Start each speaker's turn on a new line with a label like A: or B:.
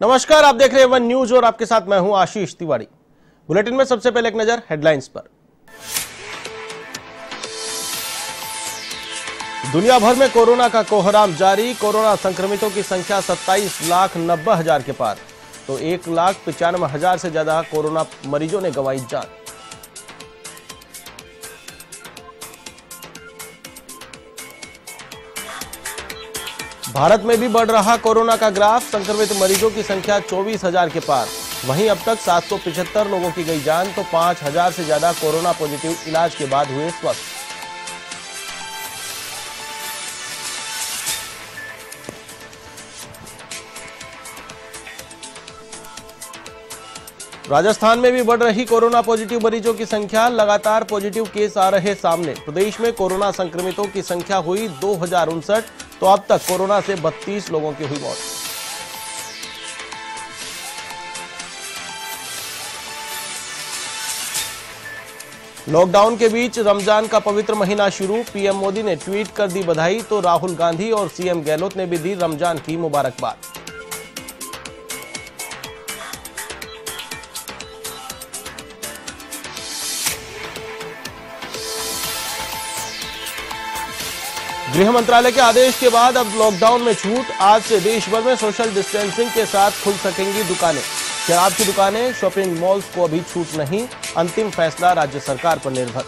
A: नमस्कार, आप देख रहे हैं वन न्यूज़ और आपके साथ मैं हूँ आशीष तिवारी। बुलेटिन में सबसे पहले एक नज़र हेडलाइंस पर। दुनिया भर में कोरोना का कोहराम जारी, कोरोना संक्रमितों की संख्या 27 लाख नब्बे हज़ार के पार। तो एक लाख पिचानवे हज़ार से ज़्यादा कोरोना मरीजों ने गंवाई जान। भारत में भी बढ़ रहा कोरोना का ग्राफ, संक्रमित मरीजों की संख्या चौबीस हज़ार के पार। वहीं अब तक 775 लोगों की गई जान तो 5000 से ज़्यादा कोरोना पॉजिटिव इलाज के बाद हुए स्वस्थ। राजस्थान में भी बढ़ रही कोरोना पॉजिटिव मरीजों की संख्या, लगातार पॉजिटिव केस आ रहे सामने। प्रदेश में कोरोना संक्रमितों की संख्या हुई दो हज़ार उनसठ तो अब तक कोरोना से 32 लोगों की हुई मौत। लॉकडाउन के बीच रमज़ान का पवित्र महीना शुरू, पीएम मोदी ने ट्वीट कर दी बधाई तो राहुल गांधी और सीएम गहलोत ने भी दी रमज़ान की मुबारकबाद। गृह मंत्रालय के आदेश के बाद अब लॉकडाउन में छूट। आज से देश भर में सोशल डिस्टेंसिंग के साथ खुल सकेंगी दुकानें। शराब की दुकानें शॉपिंग मॉल्स को अभी छूट नहीं। अंतिम फैसला राज्य सरकार पर निर्भर।